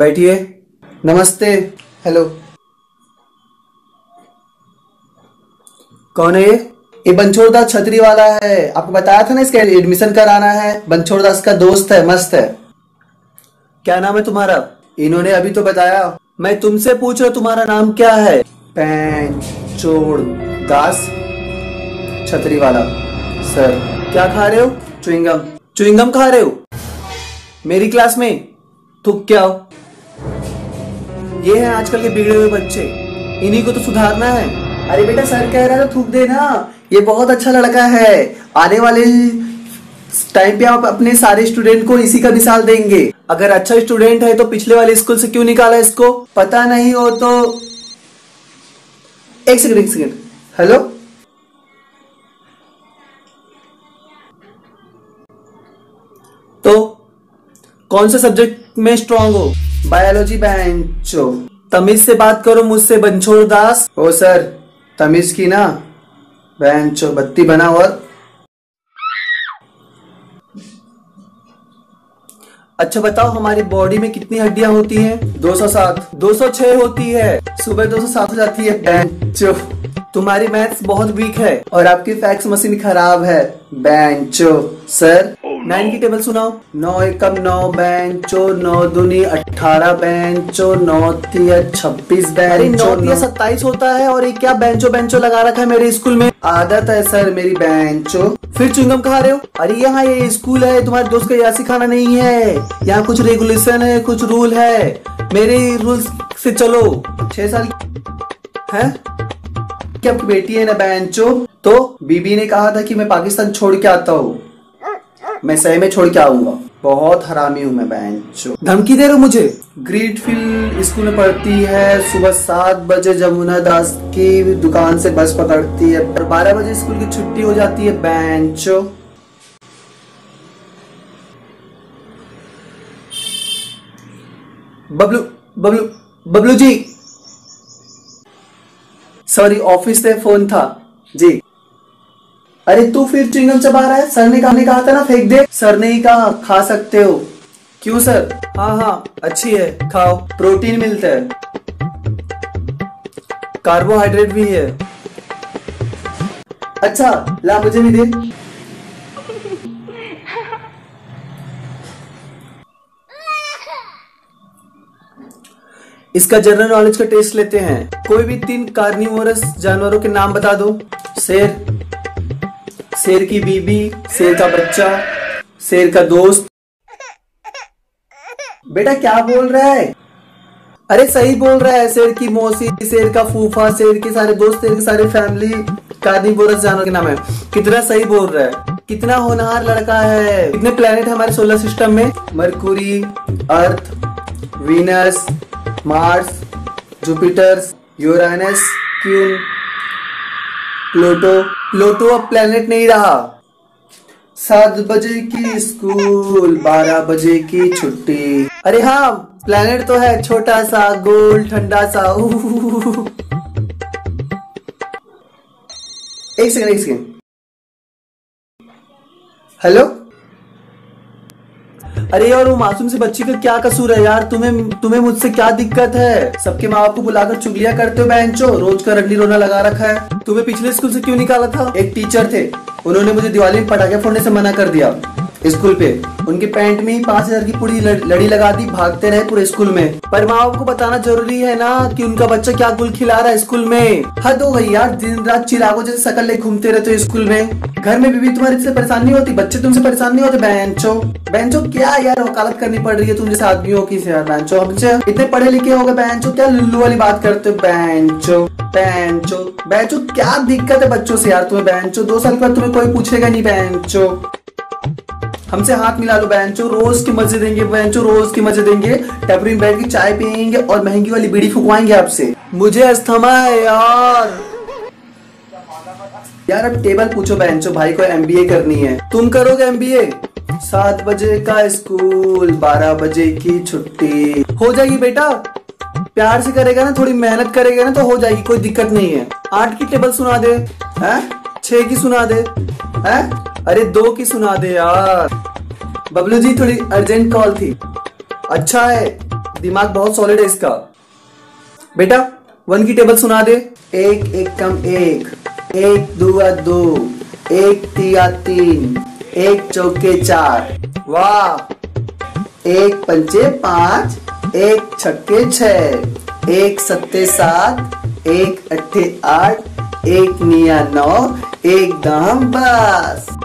बैठिए। नमस्ते। हेलो। कौन है ये? ये बनछोड़दास छतरी वाला है। आपको बताया था ना इसका एडमिशन कराना है? बनछोड़दास का दोस्त है, मस्त है। क्या नाम है तुम्हारा? इन्होंने अभी तो बताया। मैं तुमसे पूछ रहा तुम्हारा नाम क्या है? दास छतरी वाला। सर, क्या खा रहे हो? चुइंगम चुइंगम खा रहे हो? मेरी क्लास में? थुक क्या हो ये हैं आजकल के बिगड़े हुए बच्चे। इन्हीं को तो सुधारना है। अरे बेटा, सर कह रहा है तो थूक देना ये बहुत अच्छा लड़का है। आने वाले टाइम पे आप अपने सारे स्टूडेंट को इसी का मिसाल देंगे। अगर अच्छा स्टूडेंट है तो पिछले वाले स्कूल से क्यों निकाला इसको? पता नहीं हो तो एक सेकंड एक सेकंड हेलो तो कौन से सब्जेक्ट में स्ट्रांग हो? बायोलॉजी बेंचो तमीज से बात करो मुझसे बंछोड़ दास। ओ सर, तमीज की ना? बेंचो बत्ती बना और। अच्छा बताओ हमारी बॉडी में कितनी हड्डियाँ होती हैं? 207 206 होती है। सुबह 207 हो जाती है बेंचो तुम्हारी मैथ्स बहुत वीक है और आपकी फैक्स मशीन खराब है बेंचो सर नाइन की टेबल सुनाओ। नौ एकम नौ बेंचो नौ दुनी अठारह बेंचो नौ तिया छब्बीस बेंचो नौ सत्ताईस होता है और ये क्या बेंचो बेंचो लगा रखा है मेरे स्कूल में? आदत है सर मेरी बेंचो फिर चुंगम खा रहे हो? अरे यहाँ ये स्कूल है तुम्हारे दोस्त का यहाँ सिखाना नहीं है। यहाँ कुछ रेगुलेशन है कुछ रूल है। मेरे रूल्स से चलो। छह साल है? क्या आपकी बेटी है ना बेंचो तो बीबी ने कहा था कि मैं पाकिस्तान छोड़ के आता हूँ। मैं सही में छोड़ के आऊँगा। बहुत हरामी हूँ मैं बेंचो धमकी दे रहे मुझे? ग्रीड फ़ील्ड स्कूल में पढ़ती है, सुबह सात बजे जमुना दास की दुकान से बस पकड़ती है, और बारह बजे स्कूल की छुट्टी हो जाती है बेंचो बबलू बबलू बबलू जी। सॉरी ऑफ़िस से फ़ोन था। जी। अरे तू फिर चिंगम चबा रहा है सर ने कहा, ने कहा था ना फेंक दे। सर ने ही कहा खा सकते हो। क्यों सर? हाँ हाँ अच्छी है खाओ प्रोटीन मिलता है। कार्बोहाइड्रेट भी है। अच्छा ला मुझे भी दे। इसका जनरल नॉलेज का टेस्ट लेते हैं। कोई भी तीन कार्निवोरस जानवरों के नाम बता दो। शेर शेर की बीबी, शेर का बच्चा, शेर का दोस्त। बेटा, क्या बोल रहा है? अरे, सही बोल रहा है, शेर की मौसी, शेर का फूफा, शेर के सारे दोस्त, शेर के सारे फैमिली कार्निवोरस जानवर के नाम है। कितना सही बोल रहा है। कितना होनहार लड़का है। कितने प्लेनेट है हमारे सोलर सिस्टम में। Mercury earth Venus Mars Jupiter Uranus queue Pluto Pluto अब प्लेनेट नहीं रहा। सात बजे की स्कूल, बारह बजे की छुट्टी। अरे हाँ प्लेनेट तो है, छोटा सा, गोल, ठंडा सा एक सेकंड एक सेकंड हेलो अरे यार, वो मासूम से बच्ची का क्या कसूर है यार? तुम्हें तुम्हें मुझसे क्या दिक्कत है? सबके माँ बाप को बुलाकर चुगलिया करते हो बहनचो रोज का रंडी रोना लगा रखा है। तुम्हें पिछले स्कूल से क्यों निकाला था? एक टीचर थे। उन्होंने मुझे दिवाली में पटाखे फोड़ने से मना कर दिया। स्कूल पे। उनके पैंट में ही पाँच हज़ार की पूरी लड़ी लगा दी, भागते रहे पूरे स्कूल में। पर माँ बाप को बताना ज़रूरी है ना कि उनका बच्चा क्या गुल खिला रहा है स्कूल में। हद हो गई यार दिन रात चिरागो जैसे सकल ले घूमते रहते हो स्कूल में। घर में भी तुम्हारी से परेशान नहीं होती? बच्चे तुमसे परेशान नहीं होते? बहनचो। बहनचो, क्या यार वकालत करनी पड़ रही है तुम जैसे आदमियों की यार बहनचो? हमसे इतने पढ़े लिखे हो गए बहनचो, क्या लुल्लू वाली बात करते हो बहनचो? बहनचो। बहनचो, क्या दिक्कत है बच्चों से यार तुम्हें बहनचो? दो साल के बाद तुम्हें कोई पूछेगा नहीं बहनचो। हमसे हाथ मिला लो बहनचो रोज की मज़े देंगे बहनचो रोज की मज़े देंगे। टपरी बैठ के चाय पियेंगे और महँगी वाली बीड़ी फुकवाएँगे आपसे। मुझे अस्थमा है यार। यार, अब टेबल पूछो बहनचो भाई को एमबीए करनी है। तुम करोगे एमबीए सात बजे का स्कूल, बारह बजे की छुट्टी। हो जाएगी बेटा। प्यार से करेगा ना, थोड़ी मेहनत करेगा ना तो हो जाएगी, कोई दिक्कत नहीं है। आठ की टेबल सुना दे, हैं? छह की सुना दे, हैं? अरे दो की सुना दे यार। बबलू जी, थोड़ी अर्जेंट कॉल थी। अच्छा है, दिमाग बहुत सॉलिड है इसका। बेटा वन की टेबल सुना दे। एक एक कम एक। एक दुआ दो। एक तिया तीन। एक, चौके, चार। वाह। एक, पंचे, पाँच। एक, छक्के छ एक, सत्ते, सात। एक, अट्ठे, आठ। एक, निया, नौ। एक, दाम, बस।